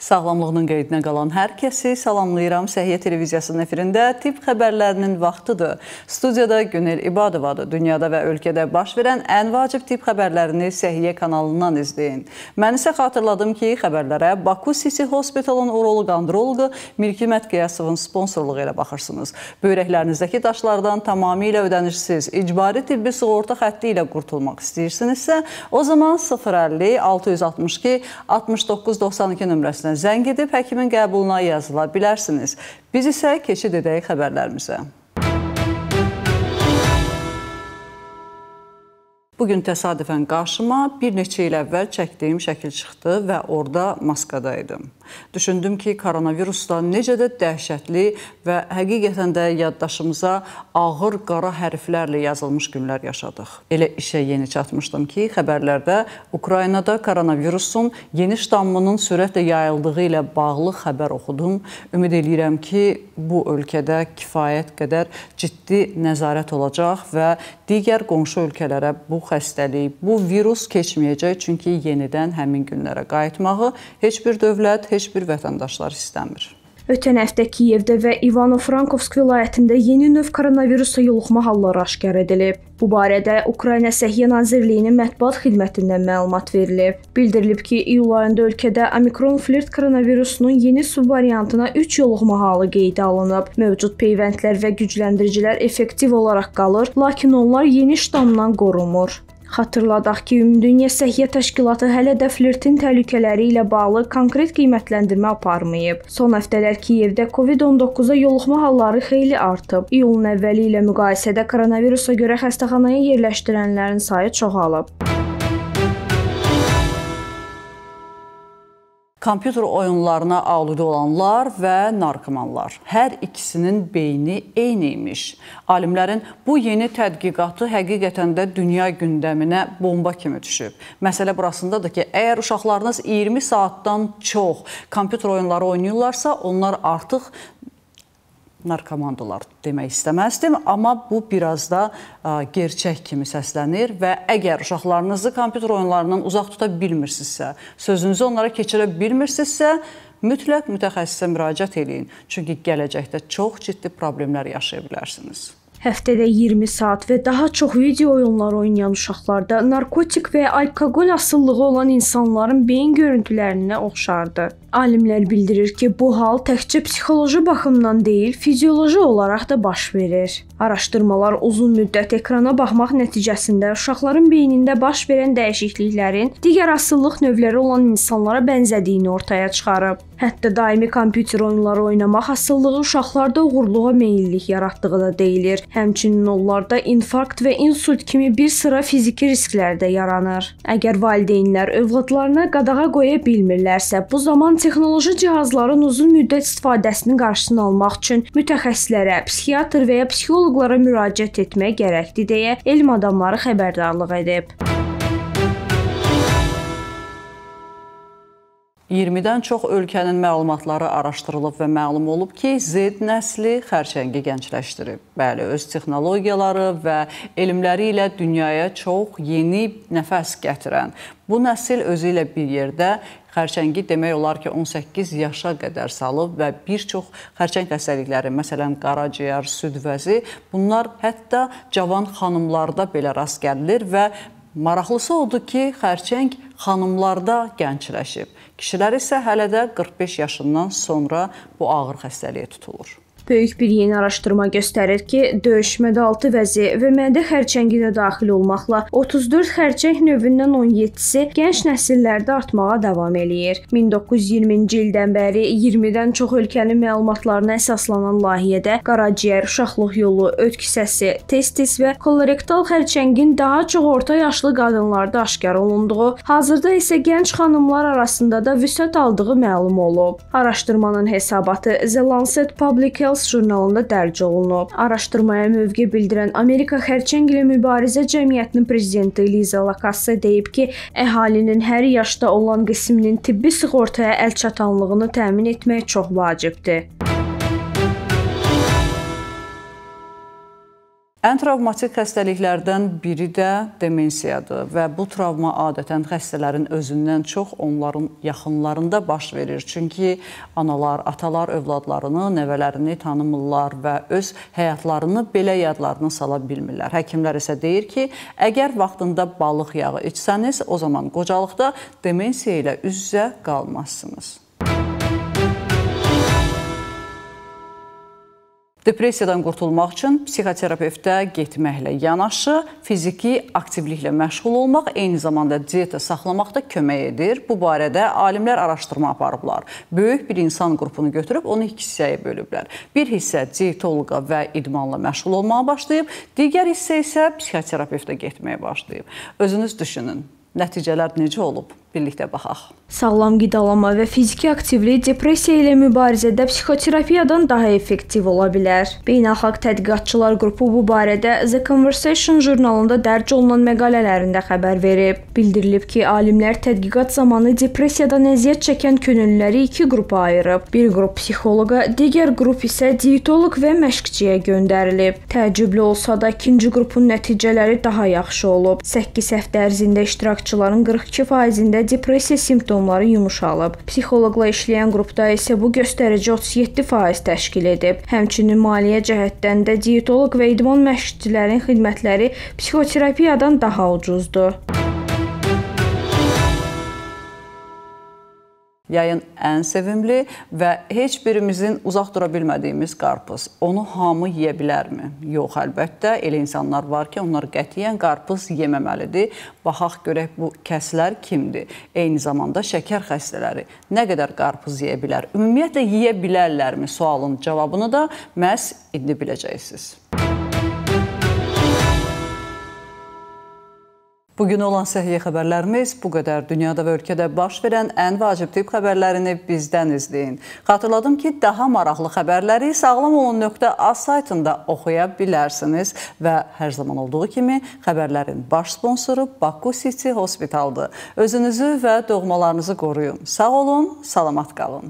Sağlamlığının qeydinə qalan hər kəsi salamlayıram. Səhiyyə televiziyasının efirində tibb xəbərlərinin vaxtıdır. Studiyada Günel İbadovadır. Dünyada və ölkədə baş verən ən vacib tibb xəbərlərini Səhiyyə kanalından izləyin. Mən isə xatırladım ki, xəbərlərə Baku Sisi Hospitalın uroloq-androloqu Mirki Mətqiyasovun sponsorluğu ilə baxırsınız. Böyrəklərinizdəki daşlardan tamamilə ödənişsiz, icbari tibbi sığorta xətti ilə qurtulmaq istəyirsinizsə, o zaman 050 662 69 92 nömrəsinə nömrəsinə zəng edib həkimin qəbuluna yazıla bilərsiniz. Biz isə keçid edək xəbərlərimizə. Bugün təsadüfən qarşıma bir neçə il əvvəl çəkdiyim şəkil çıxdı və orada maskada idim. Düşündüm ki, koronavirusda necə də dəhşətli və həqiqətən də yaddaşımıza ağır qara hərflərlə yazılmış günlər yaşadıq. Elə işə yeni çatmışdım ki, xəbərlərdə Ukraynada koronavirusun yeni ştammının sürətlə yayıldığı ilə bağlı xəbər oxudum. Ümid eləyirəm ki, bu ölkədə kifayət qədər ciddi nəzarət olacaq və digər qonşu ölkələrə bu xəstəlik, bu virus keçməyəcək, çünki yenidən həmin günlərə qayıtmağı heç bir dövlət, heç bir vətəndaşlar istəmir. Ötən həftə Kiyevdə və Ivano-Frankovsk vilayətində yeni növ koronavirusa yoluxma halları aşkar edilib. Bu barədə Ukrayna Səhiyyə Nazirliyinin mətbuat xidmətindən məlumat verilib. Bildirilib ki, iyul ayında ölkədə omikron flirt koronavirusunun yeni subvariantına 3 yoluxma halı qeydə alınıb. Mövcud peyvəndlər və gücləndiricilər effektiv olaraq qalır, lakin onlar yeni ştamdan qorunmur. Xatırladaq ki, Ümumdünya Səhiyyə Təşkilatı hələ də flirtin təhlükələri ilə bağlı konkret qiymətləndirmə aparmayıb. Son həftələr Kiyevdə COVID-19-a yoluxma halları xeyli artıb. İyulun əvvəli ilə müqayisədə koronavirusa görə xəstəxanaya yerləşdirənlərin sayı çoxalıb. Kompüter oyunlarına aludə olanlar və narkomanlar. Hər ikisinin beyni eyni imiş. Alimlərin bu yeni tədqiqatı həqiqətən də dünya gündəminə bomba kimi düşüb. Məsələ burasındadır ki, əgər uşaqlarınız 20 saatdan çox kompüter oyunları oynayırlarsa, onlar artıq narkomandılar demək istəməzdim, amma bu biraz da ə, gerçək kimi səslənir və əgər uşaqlarınızı kompüter oyunlarından uzaq tuta bilmirsinizsə, sözünüzü onlara keçirə bilmirsinizsə, mütləq mütəxəssisə müraciət eləyin. Çünki gələcəkdə çox ciddi problemlər yaşaya bilərsiniz. Həftədə 20 saat və daha çox video oyunlar oynayan uşaqlarda narkotik və alkoqol asılılığı olan insanların beyin görüntülərinə oxşardı. Alimlər bildirir ki, bu hal təkcə psixoloji baxımdan deyil, fizioloji olaraq da baş verir. Araşdırmalar uzun müddət ekrana baxmaq nəticəsində uşaqların beynində baş verən dəyişikliklərin digər asıllıq növləri olan insanlara bənzədiyini ortaya çıxarıb. Hətta daimi kompüter oyunları oynamaq asıllığı uşaqlarda uğurluğa meyillik yaratdığı da deyilir. Həmçinin onlarda infarkt və insult kimi bir sıra fiziki risklər də yaranır. Əgər valideynlər övladlarına qadağa qoya bilmirlərsə, bu zaman texnoloji cihazların uzun müddət istifadəsinin qarşısını almaq üçün mütəxəssislərə, psixiatr və ya psixoloqlara müraciət etmək gərəkdir deyə elm adamları xəbərdarlıq edib. 20-dən çox ölkənin məlumatları araşdırılıb və məlum olub ki, Z nəsli xərçəngi gəncləşdirib. Bəli, öz texnologiyaları və elmləri ilə dünyaya çox yeni nəfəs gətirən bu nəsil özü ilə bir yerdə xərçəngi demək olar ki, 18 yaşa qədər salıb və bir çox xərçəng xəstəlikləri, məsələn, qaraciyər, süd vəzi, bunlar hətta cavan xanımlarda belə rast gəlilir və maraqlısı odur ki, xərçəng xanımlarda gəncləşib. Kişilər isə hələ də 45 yaşından sonra bu ağır xəstəliyə tutulur. Böyük bir yeni araşdırma göstərir ki, döş, mədaltı vəzi və mədə xərçəngi də daxil olmaqla 34 xərçəng növündən 17-si gənc nəsillərdə artmağa davam eləyir. 1920-ci ildən bəri 20-dən çox ölkənin məlumatlarına əsaslanan layihədə qaraciyər, uşaqlıq yolu, öd kisəsi, testis və kolorektal xərçəngin daha çox orta yaşlı qadınlarda aşkar olunduğu, hazırda isə gənc xanımlar arasında da vüsət aldığı məlum olub. Araşdırmanın hesabatı The Lancet Public Health Health jurnalında dərc olunub. Araşdırmaya mövqe bildirən Amerika Xərçəng ilə Mübarizə Cəmiyyətinin prezidenti Liza Lakasse deyib ki, əhalinin hər yaşda olan qisminin tibbi sığortaya əl çatanlığını təmin etmək çox vacibdir. Ən travmatik xəstəliklərdən biri də demensiyadır və bu travma adətən xəstələrin özündən çox onların yaxınlarında baş verir. Çünki analar, atalar övladlarını, nəvələrini tanımırlar və öz həyatlarını belə yadlarına sala bilmirlər. Həkimlər isə deyir ki, əgər vaxtında balıq yağı içsəniz, o zaman qocalıqda demensiya ilə üz-üzə qalmazsınız. Depressiyadan qurtulmaq üçün psixoterapevtə getməklə yanaşı fiziki aktivliklə məşğul olmaq eyni zamanda dieta saxlamaqda kömək edir. Bu barədə alimlər araşdırma aparıblar. Böyük bir insan qrupunu götürüb onu iki hissəyə bölüblər. Bir hissə dietoloqa və idmanla məşğul olmağa başlayıb, digər hissə isə psixoterapevtə getməyə başlayıb. Özünüz düşünün, nəticələr necə olub? Birlikdə baxaq. Sağlam qidalanma və fiziki aktivlik depressiya ilə mübarizədə psixoterapiyadan daha effektiv ola bilər. Beynəlxalq tədqiqatçılar qrupu bu barədə The Conversation jurnalında dərc olunan məqalələrində xəbər verib. Bildirilib ki, alimlər tədqiqat zamanı depressiyadan əziyyət çəkən könüllüləri iki qrupa ayırıb. Bir qrup psixoloqa, digər qrup isə dietoloq və məşqçiyə göndərilib. Təəccüblü olsa da ikinci qrupun nəticələri daha yaxşı olub. 8 həftə ərzində iştirakçıların 42%-ində ilə depressiya simptomları yumşalıb. Psixoloqla işləyən qrupda isə bu göstərici 37% təşkil edib. Həmçinin maliyyə cəhətdən də dietoloq və idman məşqçilərinin xidmətləri psixoterapiyadan daha ucuzdur. Yayın ən sevimli və heç birimizin uzaq dura bilmədiyimiz qarpız. Onu hamı yeyə bilərmi? Yox, əlbəttə. Elə insanlar var ki, onlar qətiyyən qarpız yeməməlidir. Baxaq görək bu kəslər kimdir? Eyni zamanda şəkər xəstələri nə qədər qarpız yeyə bilər? Ümumiyyətlə yeyə bilərlərmi? Sualın cavabını da məhz indi biləcəksiniz. Bugün olan səhiyyə xəbərlərimiz bu qədər. Dünyada və ölkədə baş verən ən vacib tibb xəbərlərini bizdən izləyin. Xatırladım ki, daha maraqlı xəbərləri sağlamolun.az saytında oxuya bilərsiniz və hər zaman olduğu kimi xəbərlərin baş sponsoru Baku City Hospitaldır. Özünüzü və doğmalarınızı qoruyun. Sağ olun, salamat qalın.